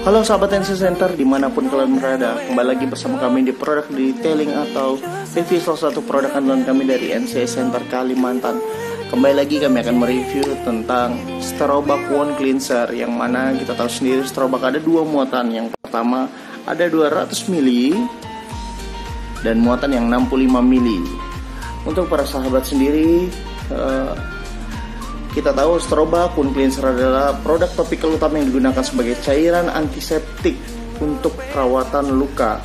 Halo sahabat NC Center di mana pun kalian berada Kembali lagi bersama kami di produk detailing atau review salah satu produk andalan kami dari NC Center Kalimantan. Kembali lagi kami akan mereview tentang Strobak One Cleanser Yang mana kita tahu sendiri Strobak ada dua muatan. Yang pertama ada 200 mili Dan muatan yang 65 mili. Untuk para sahabat sendiri eh, kita tahu stroba kun cleanser adalah produk topikal utama yang digunakan sebagai cairan antiseptik untuk perawatan luka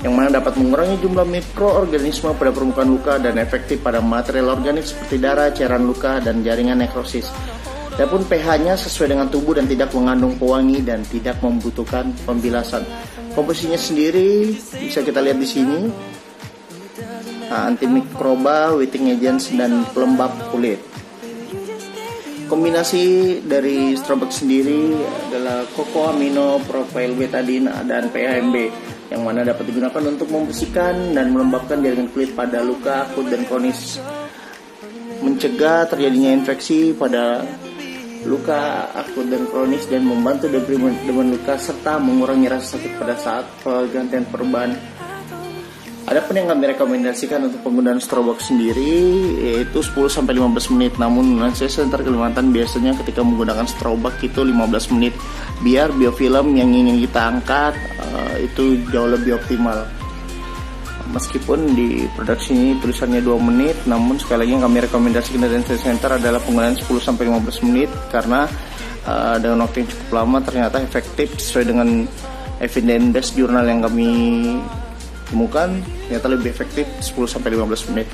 yang mana dapat mengurangi jumlah mikroorganisme pada permukaan luka dan efektif pada material organik seperti darah, cairan luka, dan jaringan nekrosis. Adapun pH-nya sesuai dengan tubuh dan tidak mengandung pewangi dan tidak membutuhkan pembilasan. Komposisinya sendiri bisa kita lihat di sini. Nah, antimikroba, wetting agents, dan pelembab kulit. Kombinasi dari strobek sendiri adalah koko amino propyl betadine dan PAMB yang mana dapat digunakan untuk membersihkan dan melembabkan jaringan kulit pada luka akut dan kronis. Mencegah terjadinya infeksi pada luka akut dan kronis dan membantu debri dengan luka serta mengurangi rasa sakit pada saat pergantian perban ada pun yang kami rekomendasikan untuk penggunaan strobox sendiri yaitu 10 sampai 15 menit. Namun saya Center Kalimantan biasanya ketika menggunakan strobox itu 15 menit biar biofilm yang ingin kita angkat uh, itu jauh lebih optimal. Meskipun di produksi ini tulisannya 2 menit, namun sekali lagi yang kami rekomendasikan dari NC Center adalah penggunaan 10 sampai 15 menit karena uh, dengan waktu yang cukup lama ternyata efektif sesuai dengan evidence based jurnal yang kami temukan ternyata lebih efektif 10 sampai 15 menit.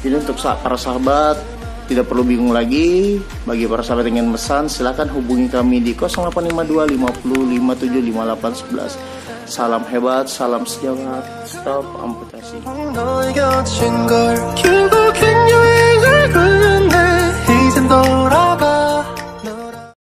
Jadi untuk para sahabat tidak perlu bingung lagi. Bagi para sahabat yang ingin pesan silahkan hubungi kami di 0852 50 57 58 11. Salam hebat, salam sejahtera, stop amputasi.